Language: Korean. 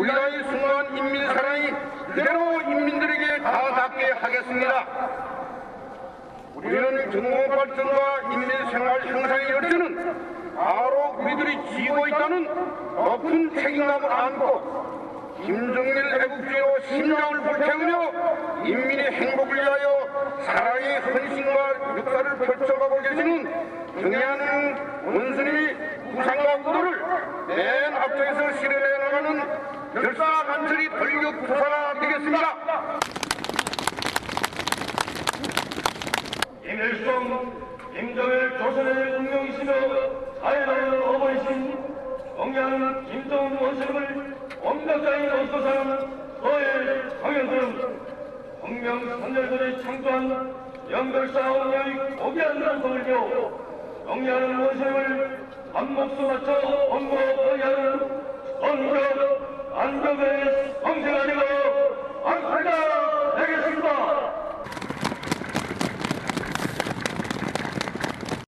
우리나라의 순수한 인민 사랑이 그대로 인민들에게 다 닿게 하겠습니다. 우리는 정보 발전과 인민 생활 향상의 열쇠는 바로 우리들이 지고 있다는 높은 책임감을 안고 김정일 애국주의로 심장을 불태우며 인민의 행복을 위하여 사랑의 헌신과 역사를 펼쳐가고 계시는 경애하는 원수님이 부상과 구도를 맨 앞쪽에서 실현해 나가는 결사간철이 돌격 부사가 되겠습니다. 김일성, 김정일 조선의 운명이시며 사회로운 어머니신 동양 김정은 원수님을 원각자인 어서사는 너의 강현승 동명선열들이 창조한 연결사 옹양이 고귀한 남성을요 동양 원수님을 한 목숨 바쳐 원고 거리하는